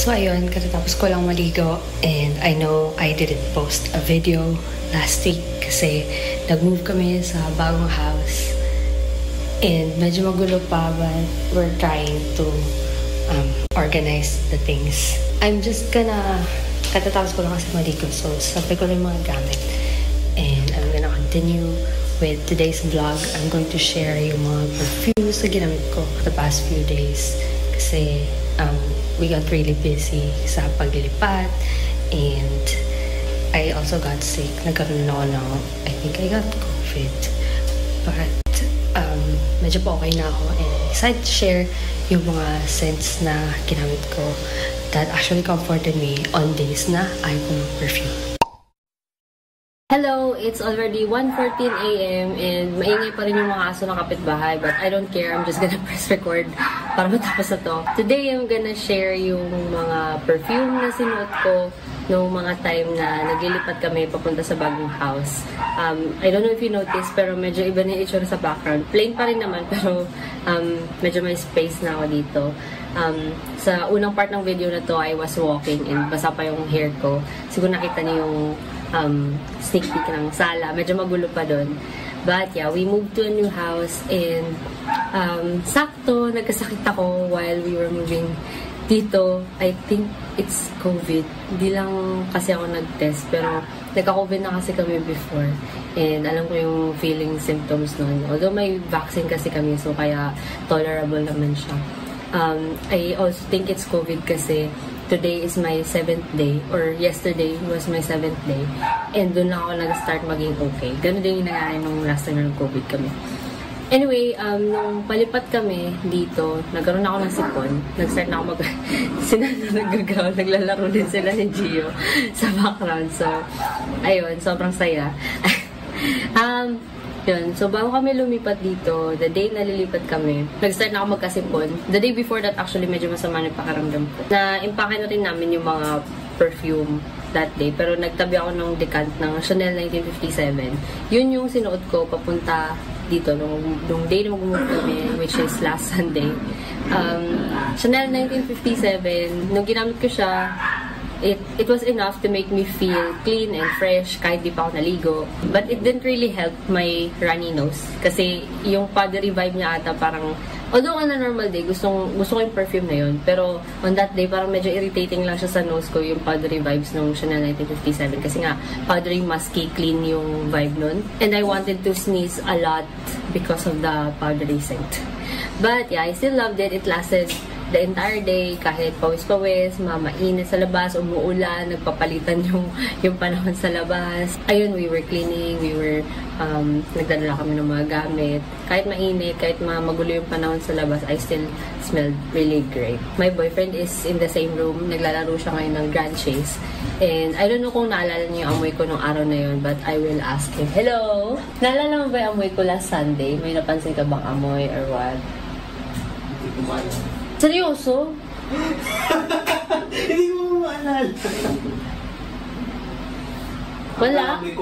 So ayun, katatapos ko lang maligo and I know I didn't post a video last week kasi nag-move kami sa bagong house and medyo magulo pa but we're trying to um, organize the things. I'm just gonna, katatapos ko lang kasi maligo so sabi ko lang mga gamit and I'm gonna continue with today's vlog. I'm going to share yung mga perfumes na ginamit ko the past few days kasi um, we got really busy sa paglilipat and I also got sick. Nagkaroon ako ng, I think I got COVID. But um, medyo po okay na ako and I decided to share yung mga scents na ginamit ko that actually comforted me on days na ayaw ko perfume. Hello! It's already 1.14 a.m. and maingay pa rin yung mga aso ng kapitbahay but I don't care. I'm just gonna press record para matapos na to. Today, I'm gonna share yung mga perfume na sinuot ko noong mga time na naglilipat kami papunta sa bagong house. Um, I don't know if you noticed, pero medyo iba na yung sa background. Plain pa rin naman, pero um, medyo may space na ako dito. Um, sa unang part ng video na to, I was walking and basa pa yung hair ko. Siguro nakita niyo yung um, sneak peek ng sala. Medyo magulo pa doon. But yeah, we moved to a new house and um, sakto, nagkasakit ako while we were moving dito. I think it's COVID. Hindi lang kasi ako nag-test pero nagka-COVID na kasi kami before. And alam ko yung feeling symptoms nun. Although may vaccine kasi kami so kaya tolerable naman siya. Um, I also think it's COVID kasi today is my seventh day, or yesterday was my seventh day, and doon lang ako nag-start maging okay. Ganun din yung nangyari nung last time na nag-COVID kami. Anyway, um, nung palipat kami dito, nagkaroon ako ng sipon. Nag-start na ako mag... sila na nagagawa, naglalaro din sila ni Gio sa background. So, ayun, sobrang saya. um, yun. So, bago kami lumipat dito, the day na lilipat kami, nag-start na ako magkasipon. The day before that, actually, medyo masama na pakaramdam ko. Na-impake na rin namin yung mga perfume that day. Pero nagtabi ako ng decant ng Chanel 1957. Yun yung sinuot ko papunta dito nung, nung day na mag-move kami, which is last Sunday. Um, Chanel 1957, nung ginamit ko siya, it, it was enough to make me feel clean and fresh kahit di pa ako naligo. But it didn't really help my runny nose. Kasi yung powdery vibe niya ata parang, although on a normal day, gustong, gusto ko yung perfume na yun. Pero on that day, parang medyo irritating lang siya sa nose ko yung powdery vibes ng Chanel 1957. Kasi nga, powdery musky, clean yung vibe nun. And I wanted to sneeze a lot because of the powdery scent. But yeah, I still loved it. It lasted the entire day, kahit pawis-pawis, mamainit sa labas, umuulan, nagpapalitan yung, yung panahon sa labas. Ayun, we were cleaning, we were, um, nagdadala kami ng mga gamit. Kahit mainit, kahit magulo yung panahon sa labas, I still smelled really great. My boyfriend is in the same room, naglalaro siya ngayon ng Grand Chase. And I don't know kung naalala niyo yung amoy ko nung araw na yun, but I will ask him. Hello! Naalala mo ba yung amoy ko last Sunday? May napansin ka bang amoy or what? Hindi ko. Seryoso? Hindi mo maalala. Wala. May.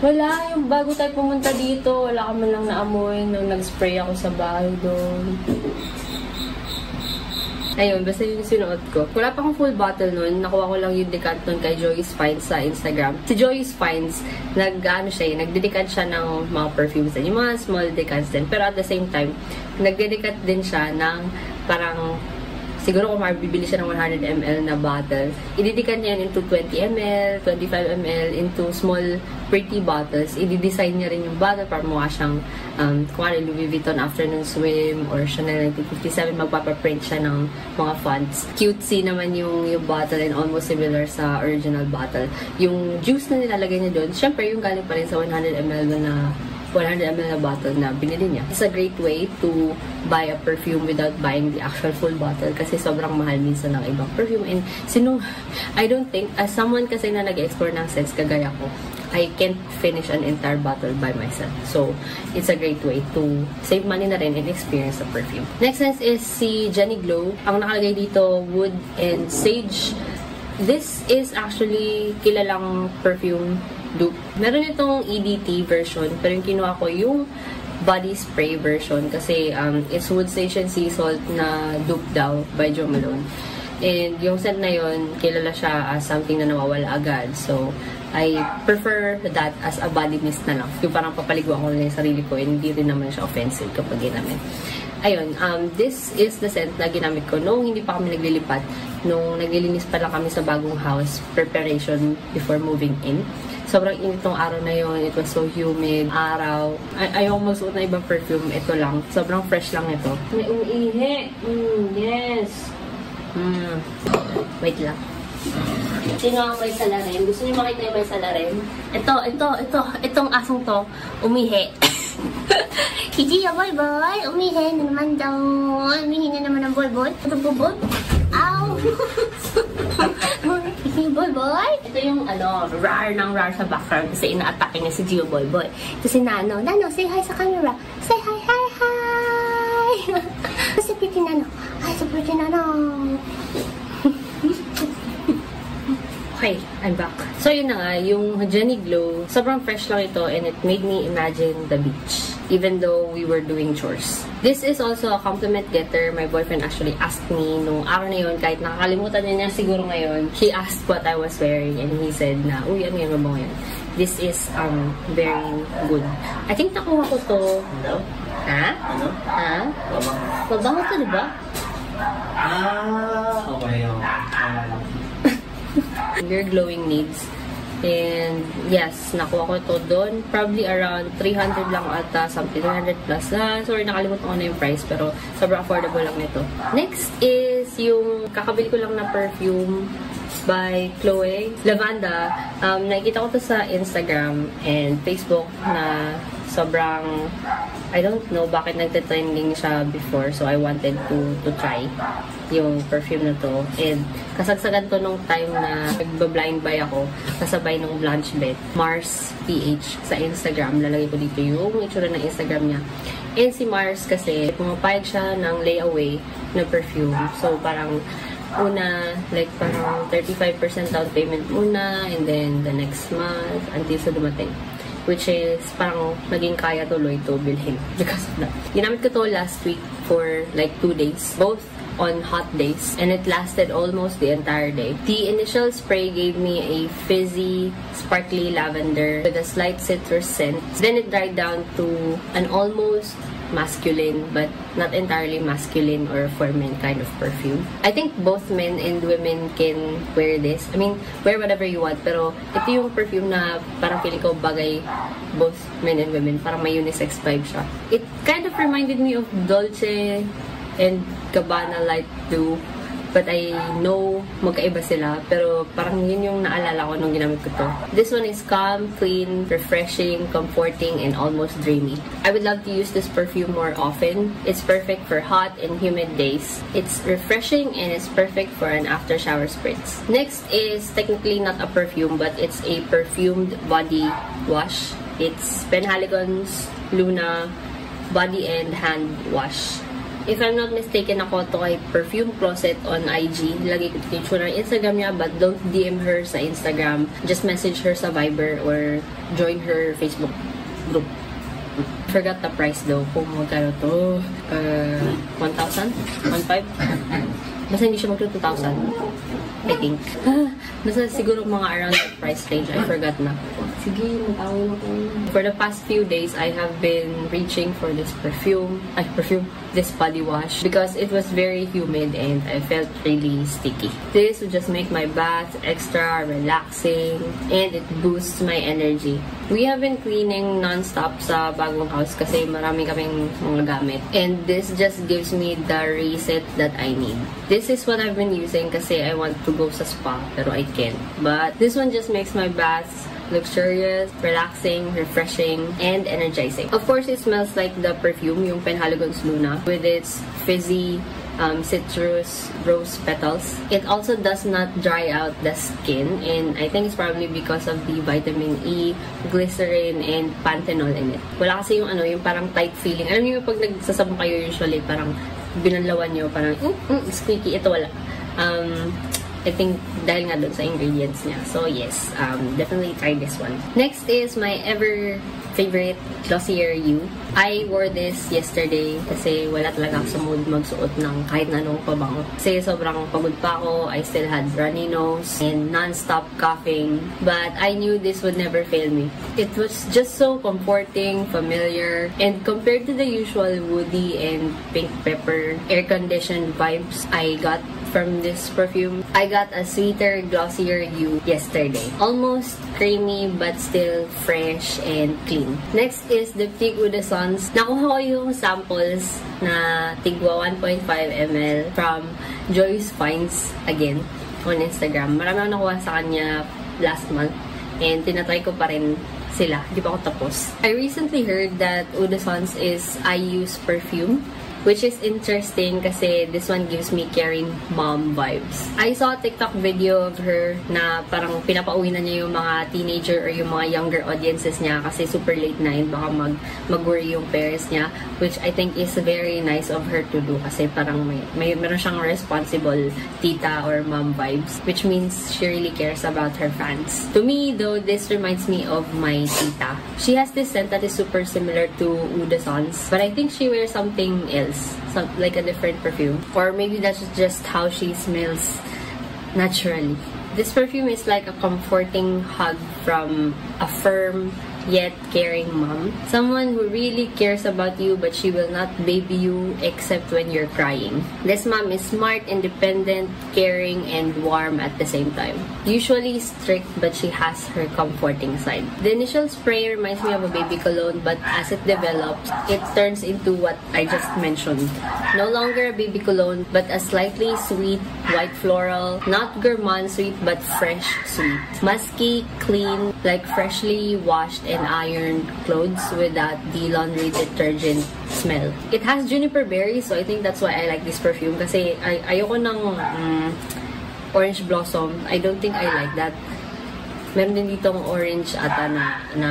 Wala. Yung bago tayo pumunta dito, wala ka man lang naamoy nung nag-spray ako sa bahay doon. Ayun, basta yung sinuot ko. Wala pa akong full bottle nun. Nakuha ko lang yung decant nun kay Joyce Fines sa Instagram. Si Joyce Fines, nag, ano siya, nagdedecant siya ng mga perfumes din. Yung mga small decants din. Pero at the same time, nagdedecant din siya ng parang siguro kung mabibili siya ng 100 ml na bottle, ididikan niya yan into 20 ml, 25 ml, into small pretty bottles. I-design niya rin yung bottle para mukha siyang, um, kung ano, Louis Vuitton Afternoon Swim or Chanel 1957, magpapaprint siya ng mga fonts. Cutesy naman yung, yung bottle and almost similar sa original bottle. Yung juice na nilalagay niya doon, syempre yung galing pa rin sa 100 ml na 100 ml na bottle na binili niya. It's a great way to buy a perfume without buying the actual full bottle kasi sobrang mahal minsan ng ibang perfume. And sino, I don't think, as someone kasi na nag-explore ng scents kagaya ko, I can't finish an entire bottle by myself. So, it's a great way to save money na rin and experience a perfume. Next sense is si Jenny Glow. Ang nakalagay dito, wood and sage. This is actually kilalang perfume dupe. Meron itong EDT version, pero yung kinuha ko yung body spray version kasi um, it's wood and sea salt na dupe daw by Jo Malone. And yung scent na yun, kilala siya as something na nawawala agad. So, I prefer that as a body mist na lang. Yung parang papaliguan ko na yung sarili ko and hindi rin naman siya offensive kapag ginamit. Ayun, um, this is the scent na ginamit ko nung hindi pa kami naglilipat. Nung naglilinis pa lang kami sa bagong house, preparation before moving in. Sobrang init tong araw na yon. It was so humid. Araw. Ay ayaw magsuot na ibang perfume. Ito lang. Sobrang fresh lang ito. May umiihi. Mm, yes. Mm. Wait lang. Sino ang may salarin? Gusto niyo makita yung may salarin? Ito, ito, ito. Itong asong to, umihi. Ya, boy, boy. Umihi na naman daw. Umihi na naman ang boy, boy. Ito, boy, boy. Ow! Boy, boy. Ito yung ano, rar ng rar sa background kasi ina-attack niya si Gio Boy Boy. Kasi Nano, Nano, say hi sa camera. Say hi, hi, hi! si pretty Nano. Hi, si pretty Nano. Okay, I'm back. So yun na nga, yung Jenny Glow, sobrang fresh lang ito and it made me imagine the beach even though we were doing chores. This is also a compliment getter. My boyfriend actually asked me nung araw na yun, kahit nakakalimutan niya niya siguro ngayon, he asked what I was wearing and he said na, uy, ano yung mo ngayon? This is um very good. I think nakuha ko to. Ano? Ha? Ano? Ha? Babang. Mabango to, di ba? Ah, okay. Your glowing needs. And yes, nakuha ko ito doon. Probably around 300 lang ata, something 300 plus. Ah, sorry, nakalimutan ko na yung price, pero sobrang affordable lang nito. Next is yung kakabili ko lang na perfume by Chloe Lavanda. Um, nakikita ko to sa Instagram and Facebook na sobrang I don't know bakit nagte-trending siya before so I wanted to to try yung perfume na to. And kasagsagan to nung time na nagba-blind buy ako kasabay nung Blanche Bet Mars PH sa Instagram. Lalagay ko dito yung itsura ng Instagram niya. And si Mars kasi pumapayag siya ng layaway na perfume. So parang una, like parang 35% down payment muna, and then the next month, until sa dumating. Which is, parang naging kaya tuloy to bilhin because of that. Ginamit ko to last week for like two days. Both on hot days and it lasted almost the entire day. The initial spray gave me a fizzy, sparkly lavender with a slight citrus scent. Then it dried down to an almost masculine but not entirely masculine or for men kind of perfume. I think both men and women can wear this. I mean, wear whatever you want pero ito yung perfume na parang feeling ko bagay both men and women. Parang may unisex vibe siya. It kind of reminded me of Dolce and Gabbana Light Blue But I know magkaiba sila. Pero parang yun yung naalala ko nung ginamit ko to. This one is calm, clean, refreshing, comforting, and almost dreamy. I would love to use this perfume more often. It's perfect for hot and humid days. It's refreshing and it's perfect for an after shower spritz. Next is technically not a perfume but it's a perfumed body wash. It's Penhaligon's Luna Body and Hand Wash. If I'm not mistaken, ako to kay Perfume Closet on IG. Lagi ko picture ng Instagram niya, but don't DM her sa Instagram. Just message her sa Viber or join her Facebook group. Forgot the price though, kung magkano to. Uh, 1,000? 1,500? Basta hindi siya magto 2,000. I think. Basta siguro mga around that price range. I forgot na. Sige, matawin ako. For the past few days, I have been reaching for this perfume. Ay, perfume. This body wash. Because it was very humid and I felt really sticky. This would just make my bath extra relaxing and it boosts my energy. We have been cleaning non-stop sa bagong house kasi marami kaming mga gamit. And this just gives me the reset that I need. This is what I've been using kasi I want to go sa spa pero I can't. But this one just makes my baths luxurious, relaxing, refreshing, and energizing. Of course, it smells like the perfume, yung Penhaligon's Luna, with its fizzy um, citrus rose petals. It also does not dry out the skin and I think it's probably because of the vitamin E, glycerin, and panthenol in it. Wala kasi yung ano, yung parang tight feeling. Alam niyo pag nagsasabong kayo usually, parang binalawan niyo, parang mm, mm, squeaky. Ito wala. Um, I think dahil nga dun sa ingredients niya. So yes, um, definitely try this one. Next is my ever favorite Glossier You. I wore this yesterday kasi wala talaga ako sa mood magsuot ng kahit na anong pabango. Kasi sobrang pagod pa ako. I still had runny nose and non-stop coughing. But I knew this would never fail me. It was just so comforting, familiar, and compared to the usual woody and pink pepper air-conditioned vibes I got from this perfume. I got a sweeter, glossier you yesterday. Almost creamy but still fresh and clean. Next is the Pig Udasons. Nakuha ko yung samples na tigwa 1.5 ml from Joyce Finds again on Instagram. Marami akong nakuha sa kanya last month and tinatry ko pa rin sila. Di pa ako tapos. I recently heard that Udasons is I use perfume Which is interesting kasi this one gives me caring mom vibes. I saw a TikTok video of her na parang pinapauwi na niya yung mga teenager or yung mga younger audiences niya kasi super late na and baka mag, mag-worry yung parents niya which I think is very nice of her to do kasi parang may, may meron siyang responsible tita or mom vibes which means she really cares about her fans. To me though, this reminds me of my tita. She has this scent that is super similar to Uda Sons but I think she wears something else some, like a different perfume. Or maybe that's just how she smells naturally. This perfume is like a comforting hug from a firm, yet caring mom. Someone who really cares about you but she will not baby you except when you're crying. This mom is smart, independent, caring, and warm at the same time. Usually strict but she has her comforting side. The initial spray reminds me of a baby cologne but as it develops, it turns into what I just mentioned. No longer a baby cologne but a slightly sweet white floral, not gourmand sweet but fresh sweet. Musky, clean, like freshly washed and ironed clothes without the laundry detergent smell. It has juniper berry, so I think that's why I like this perfume. Kasi ay ayoko ng um, orange blossom. I don't think I like that. Meron din ditong orange ata na, na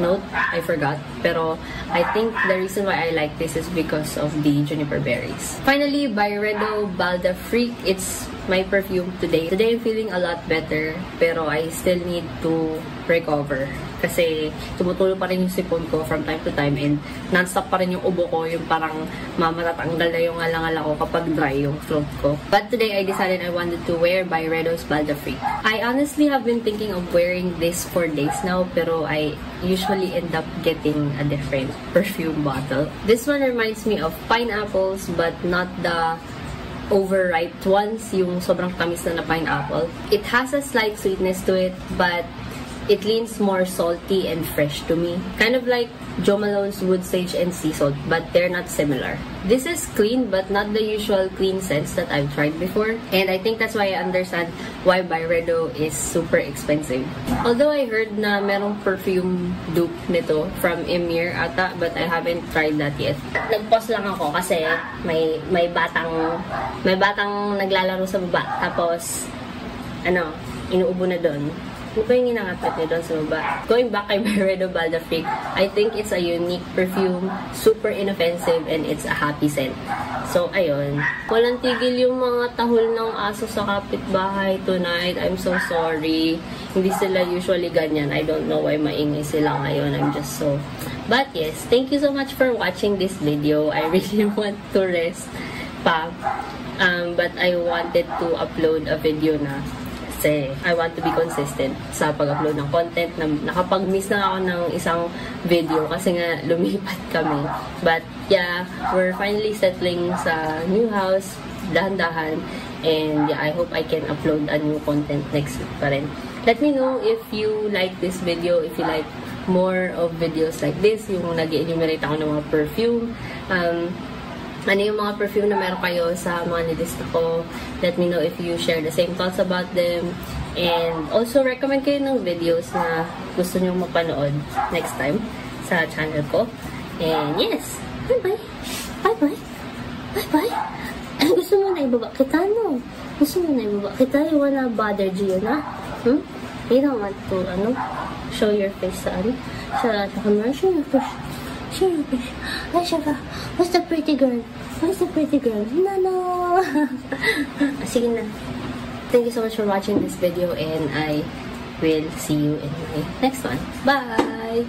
note. I forgot. Pero I think the reason why I like this is because of the juniper berries. Finally, by Redo Balda Freak. It's my perfume today. Today, I'm feeling a lot better. Pero I still need to recover. Kasi tumutulo pa rin yung sipon ko from time to time and non-stop pa rin yung ubo ko, yung parang mamatatanggal na yung alangal ako kapag dry yung throat ko. But today, I decided I wanted to wear by Redo's Balda. I honestly have been thinking of wearing this for days now, pero I usually end up getting a different perfume bottle. This one reminds me of pineapples, but not the overripe ones, yung sobrang tamis na na pineapple. It has a slight sweetness to it, but it leans more salty and fresh to me. Kind of like Jo Malone's Wood Sage and Sea Salt, but they're not similar. This is clean, but not the usual clean scents that I've tried before. And I think that's why I understand why Byredo is super expensive. Although I heard na merong perfume dupe nito from Emir ata, but I haven't tried that yet. Nag-pause lang ako kasi may may batang may batang naglalaro sa baba. Tapos ano, inuubo na doon. Ba yung inangapit niya doon sa baba? Going back kay Byredo Baldafic, I think it's a unique perfume, super inoffensive, and it's a happy scent. So, ayun. Walang tigil yung mga tahol ng aso sa kapitbahay tonight. I'm so sorry. Hindi sila usually ganyan. I don't know why maingay sila ngayon. I'm just so... But yes, thank you so much for watching this video. I really want to rest pa. Um, but I wanted to upload a video na kasi I want to be consistent sa pag-upload ng content. Na, nakapag-miss na ako ng isang video kasi nga lumipat kami. But yeah, we're finally settling sa new house, dahan-dahan. And yeah, I hope I can upload a new content next week pa rin. Let me know if you like this video, if you like more of videos like this, yung nag enumerate ako ng mga perfume. Um, ano yung mga perfume na meron kayo sa mga nilista ko. Let me know if you share the same thoughts about them. And also, recommend kayo ng videos na gusto nyo mapanood next time sa channel ko. And yes, bye-bye. Bye-bye. Bye-bye. Gusto mo na ibaba kita, no? Gusto mo na ibaba kita? You wanna bother Gio na? Hmm? You don't want to, ano, show your face sa, ano, sa, sa camera. Face. Ay, Shaka. Who's the pretty girl? Who's the pretty girl? No, no. Sige na. Thank you so much for watching this video and I will see you in my next one. Bye!